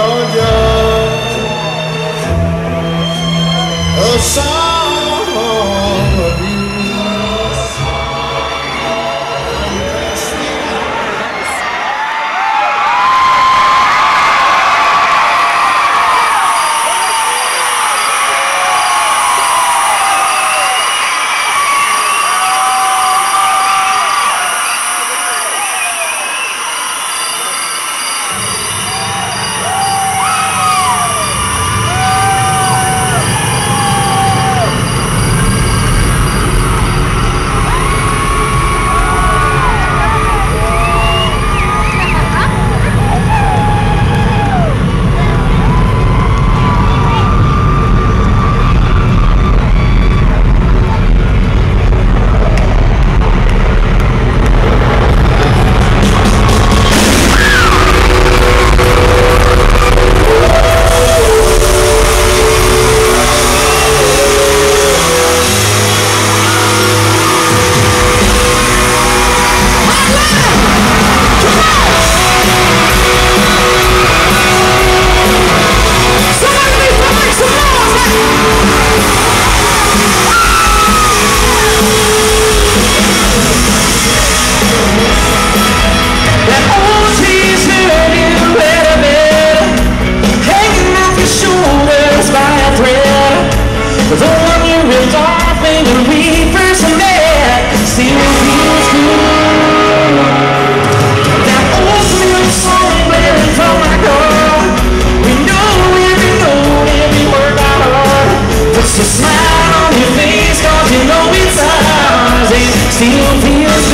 Georgia. A song The one you ripped off when we first met Still feels good. That old smooth song blaring from my car We know every note, every word by heart. Puts a smile on your face cause you know it's ours. It still feels